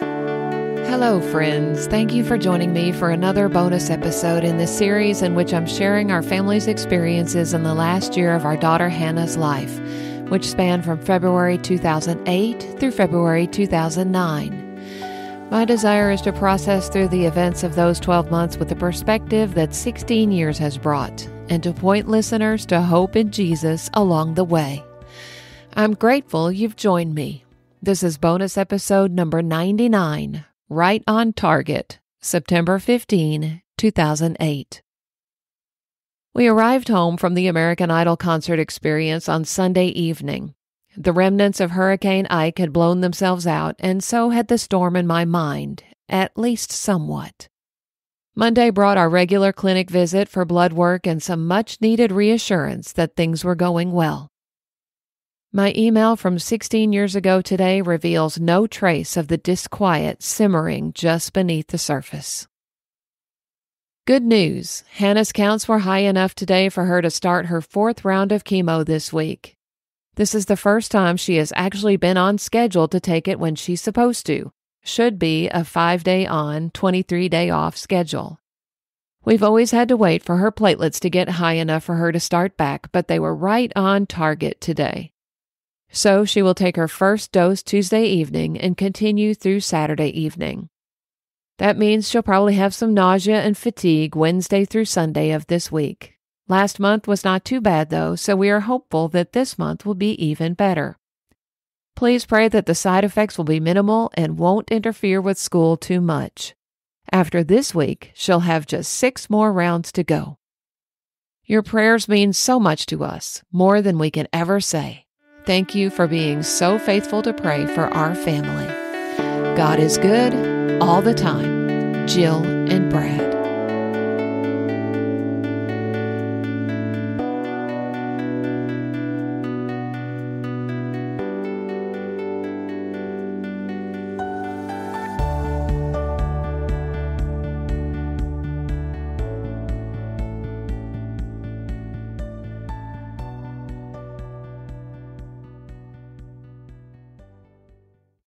Hello, friends. Thank you for joining me for another bonus episode in this series in which I'm sharing our family's experiences in the last year of our daughter Hannah's life, which spanned from February 2008 through February 2009. My desire is to process through the events of those 12 months with the perspective that 16 years has brought, and to point listeners to hope in Jesus along the way. I'm grateful you've joined me. This is bonus episode number 99 Right on Target, September 15, 2008. We arrived home from the American Idol concert experience on Sunday evening. The remnants of Hurricane Ike had blown themselves out, and so had the storm in my mind, at least somewhat. Monday brought our regular clinic visit for blood work and some much needed reassurance that things were going well. My email from 16 years ago today reveals no trace of the disquiet simmering just beneath the surface. Good news Hannah's counts were high enough today for her to start her fourth round of chemo this week. This is the first time she has actually been on schedule to take it when she's supposed to. Should be a five day on, 23 day off schedule. We've always had to wait for her platelets to get high enough for her to start back, but they were right on target today. So she will take her first dose Tuesday evening and continue through Saturday evening. That means she'll probably have some nausea and fatigue Wednesday through Sunday of this week. Last month was not too bad, though, so we are hopeful that this month will be even better. Please pray that the side effects will be minimal and won't interfere with school too much. After this week, she'll have just six more rounds to go. Your prayers mean so much to us, more than we can ever say. Thank you for being so faithful to pray for our family. God is good all the time. Jill and Brad.